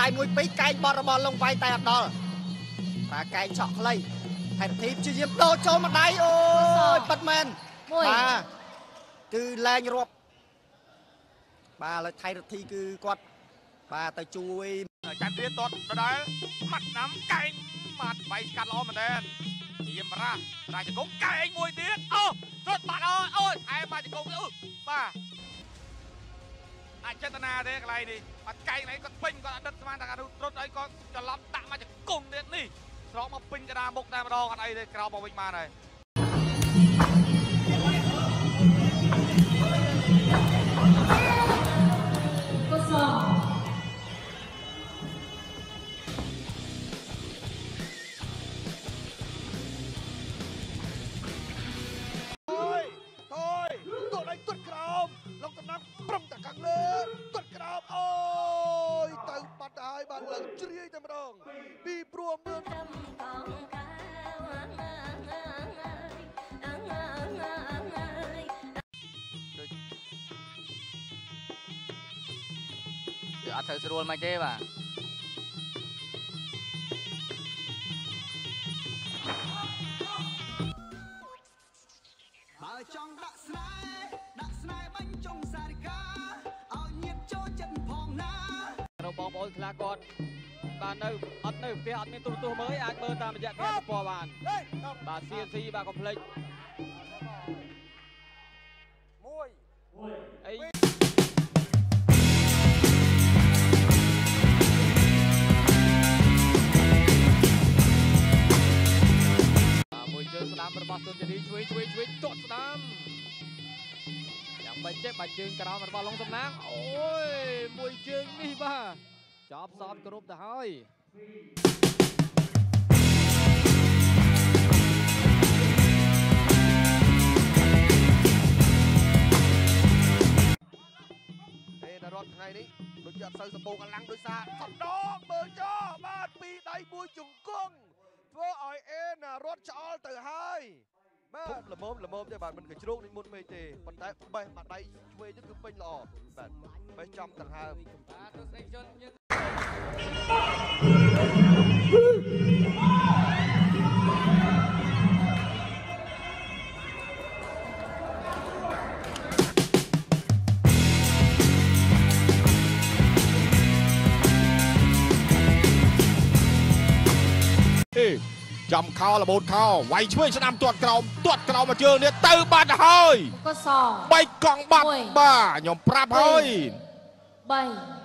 ដៃមួយពីរកែងបត់របស់លងវៃតែអត់ដល់ប្រើកែងឆក់ខ្លីហេតុធីព្យាយាមដោចូលមកដៃអូយប៉ិតមែនមួយបាទគឺលែងរាប់បាទឥឡូវថៃរទ្ធីគឺគាត់បាទទៅជួយចាំទៀតតតដដែលម៉ាត់ណាំកែងម៉ាត់បៃស្កាត់ល្អមែនតើយាមរ៉ារាជកុងកែងមួយទៀតអូរត់បាត់អើយអូយថែមបាច់កុងអឺបាទ អចេតនាទេកន្លែងនេះបាត់កែងនេះគាត់ពេញគាត់អត់ដិតស្មានតែគាត់រត់ឲ្យគាត់ច្រឡំដាក់មកចង្គង់ទៀតនេះស្រោកមកពេញកណ្ដាលមុខតែម្ដងអត់អីទេក្រោបមកវិញបានហើយ thôi thôi tụi này tuột ក្រោមលោក ត់ហើយបានឡើងជ្រាយតែម្ដងពីព្រោះមើលគឺអត់ទៅស្រួលមិនទេបាទបើចង់ដាក់ស្នេហ៍ដាក់ស្នេហ៍បាញ់ចុងសារិកា បងប្អូនខ្លះគាត់បាននៅអត់នៅផ្ទះអត់មានទូរទស្សន៍មើលអាចមើលតាមរយៈគេទំព័របានបាទ CNC បាទកុំភ្លេចមួយអីបាទមួយជើងស្ដាំរបស់សុនជនីជួយជួយជួយទាត់ស្ដាំយ៉ាងមិនចេះបាច់ជើងក្រោមរបស់ឡុងសំណាងអូយមួយជើងនេះបាទ ចប់សອບគ្រប់ទៅហើយពេលដែលរត់ថ្ងៃនេះដូចជាអត់សូវសម្បូរកម្លាំងដោយសារសំដងមើលចោបាទពីដៃមួយជង្គង់ធ្វើឲ្យអេនរត់ឆ្អល់ទៅហើយបាទល្មមល្មមទេបាទមិនក៏ជ្រូកនេះមុនពេកទេប៉ុន្តែបេះមួយដៃឆ្វេងនេះគឺពេញល្អបាទបេះចំដង្ហើមបាទទស្សនិកជនយើង ចំខោលបូតខោវាយឆ្វេងស្ដាំទាត់ក្រោមទាត់ក្រោមមកជើងនេះទៅបាត់ហើយកសបែកកង់បាត់មួយបាទខ្ញុំប្រាប់ហើយ3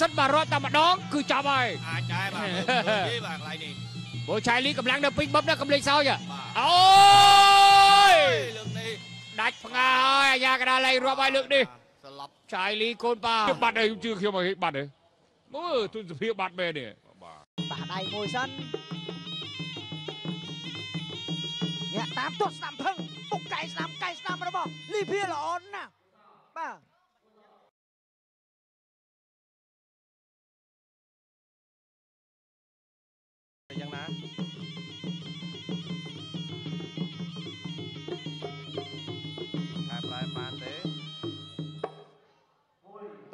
សិនបាទរត់តែម្ដងគឺចប់ហើយអាចដែរបាទមើលទេបាទកន្លែងនេះព្រោះឆៃលីកម្លាំងនៅពេញបឹបណាកំលេចសោចហ៎បាទអូយលើកនេះដាច់ផ្ងាហើយអាយ៉ាកដាលេងរាប់ឲ្យលើកនេះស្លាប់ឆៃលីកូនប៉ាបាត់ហើយជឿខ្ញុំឲ្យបាត់ហើយមើលទុនសភាបាត់មែននេះបាទបាក់ដៃមួយសិនញាក់តាមទាត់ស្ដាំភឹងពុកកែស្ដាំកែស្ដាំរបស់លីភាល្អណាស់បាទ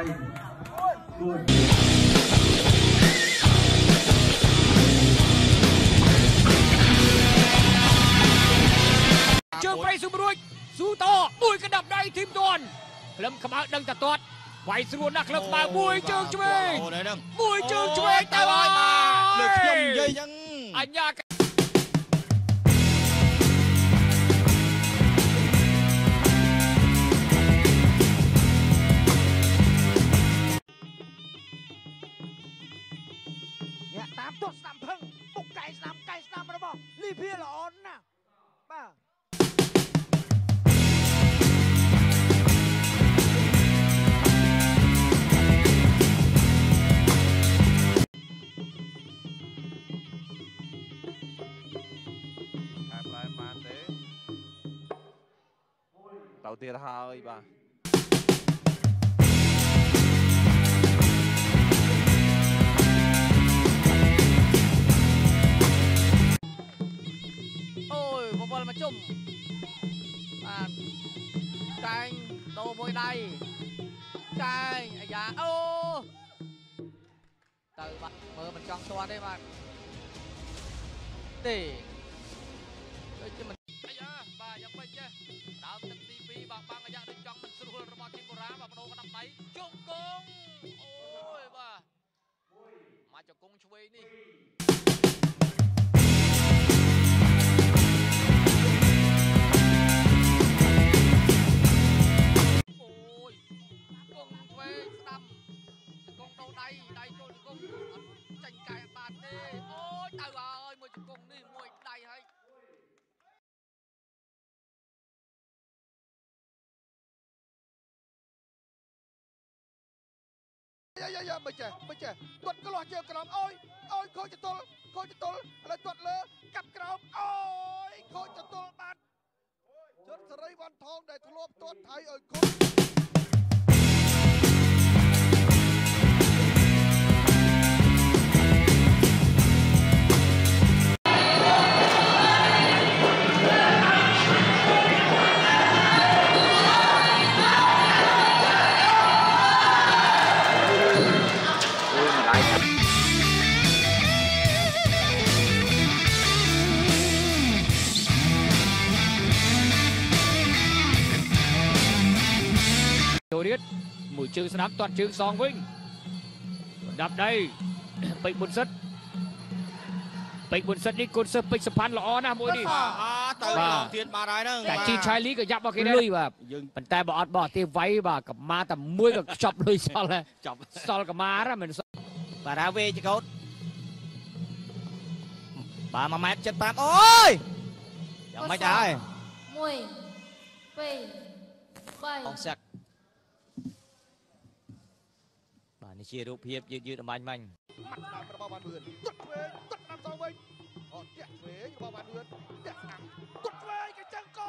3 4ជើងប្រៃសុំរួចស៊ូតមួយកណ្ដាប់ដៃធីមតន់ក្លឹមក្បៅដឹងតែទាត់វាយស្រួលណាស់ក្លឹមក្បៅមួយជើងឆ្វេងមួយជើងឆ្វេងទៅហើយមកលើខ្ញុំនិយាយអញ្ចឹងអញ្ញា ទៅទៀតហើយបាទអូយបបលមកជុំបាទកាញ់ដូរមួយដៃកាញ់អាយ៉ាអូទៅបាទមើលមិនចង់ទាត់ទេបាទទេដូចជាមិនអាយ៉ាបាទយ៉ាងម៉េចចេះដើមទឹកទី2 បាទបាំងអាយ៉ាដូចចង់មិនស្រួលរបស់ធីមបុរាបាទបដូរកណ្ដាប់ដៃជង្គគង់អូយបាទមកជង្គង់ឆ្វេងនេះ យ៉ាយ៉ាយ៉ាមិនចេះមិនចេះគាត់ក្លោះជើងក្រោមអើយអើយខូចចតុលខូចចតុលឥឡូវគាត់លើកាប់ក្រោមអើយខូចចតុលបាត់ជន់សេរីវ៉ាន់ថងដែលធ្លាប់ទាត់ថៃឲ្យខូច ចូលទៀតមួយជើងស្ដាប់ទាត់ជើងសងវិញដាប់ដៃពេជ្របុនសិតពេជ្របុនសិតនេះគុណសិស្សពេជ្រសុផាន់ល្អណាស់មួយនេះអាទៅបាទម្ដងទៀតបាទហើយហ្នឹងកាជីឆៃលីក៏យ៉ាប់របស់គេដែរលុយបាទយើងប៉ុន្តែបើអត់បោះទេវាយបាទកម្មាតែមួយក៏ខ្ចប់លុយសល់ដែរចាប់សល់កម្មាណាមិនសល់បាទហើយវេចកោតបាទ1ម៉ែត្រ75អូយយ៉ាងម៉េចដែរមួយពីរបីអងសឹកបាទ នេះជារូបភាពយឺតយឺតអំបញ្ញមាញ់ម៉ាត់ស្ដាំរបស់បានមឿនទុតឆ្វេងទុតស្ដាំសងវិញអត់តាក់ឆ្វេងរបស់បានមឿនតាក់ស្ដាំទុតឆ្វេងកញ្ចឹងក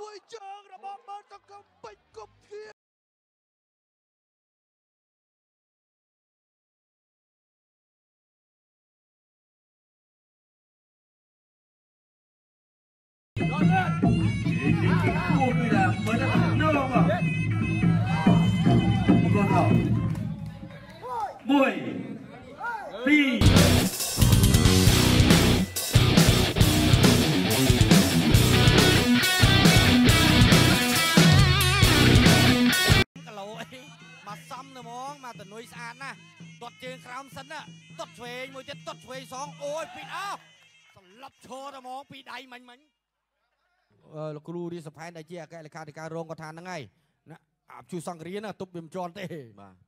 មួយជើងរបស់បានសង្គមពេញគប់ធៀបគី ឡូអីមកសំទៅហ្មងមកតនុយស្អាតណាស់ទាត់ជើងក្រោមសិនណាទាត់ឆ្វេងមួយទៀតទាត់ឆ្វេងសងអូយពីអោសន្លប់ឈរទៅហ្មងពីដៃមិញមិញអឺលោកគ្រូរីសផែនដែលជាអគ្គលេខាធិការរងគាត់ថាហ្នឹងហើយណាអាជួសង្គ្រាណាទប់វាមិនជាន់ទេបាទ